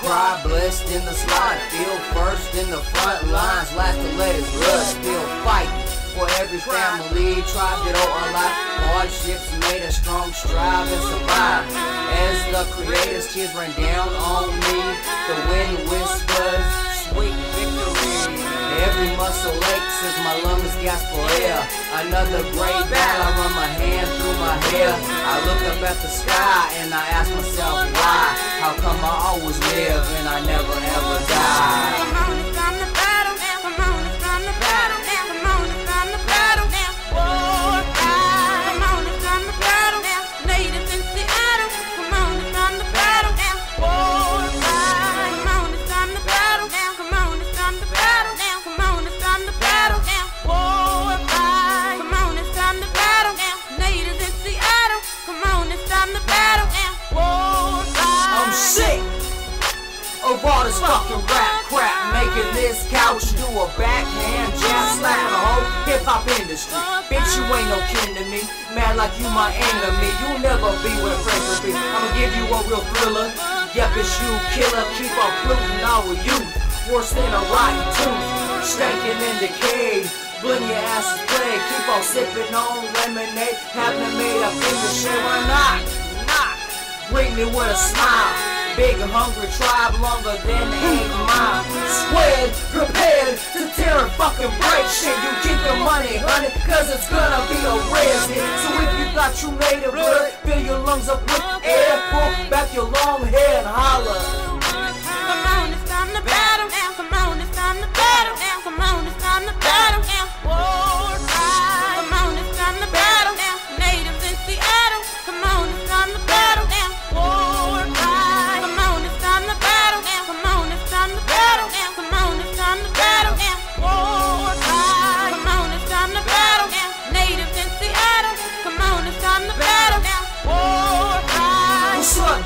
cry, blessed in the slide. Feel first in the front lines, last to let his blood still fighting for every family, tribe that all alive. Hardships made us strong, strive and survive. As the creator's tears rain down on me, the wind whispers, sweet victory. Every muscle aches as my lungs gasp for air. Another great battle, I run my hand through my hair. I look up at the sky and I ask myself why. How come I always live and I never ever sick of all this fucking rap crap. Making this couch do a backhand jab slap the whole hip hop industry. Bitch, you ain't no kin to me. Mad like you my enemy. You'll never be what friends will be. I'ma give you a real thriller. Yep, it's you, killer. Keep on polluting our youth. Worse than a rotten tooth. Stankin' in decay. Blend your ass play. Keep on sipping on lemonade. Having it made up in the shit. Why not? Not. Me with a smile. Big hungry tribe longer than eight miles. Squared, prepared to tear and fucking break shit. You keep your money, honey, cause it's gonna be a hit. So if you got true native blood, fill your lungs up with air, pull back your long hair and holler.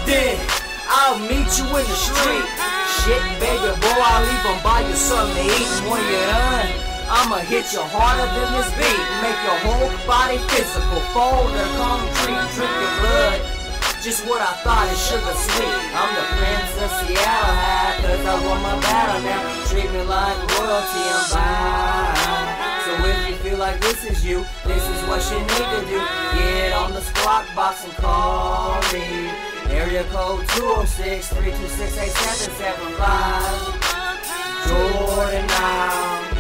Then? I'll meet you in the street. Shit, baby boy, I'll even buy you something to eat. And when you're done, I'ma hit you harder than this beat. Make your whole body physical. Fold the concrete, drink your blood. Just what I thought is sugar sweet. I'm the prince of Seattle cause I won my battle now. Treat me like royalty, I'm fine. So if you feel like this is you, this is what you need to do. Get on the squawk box and call me. Area code 206 326 8775. Jordan now.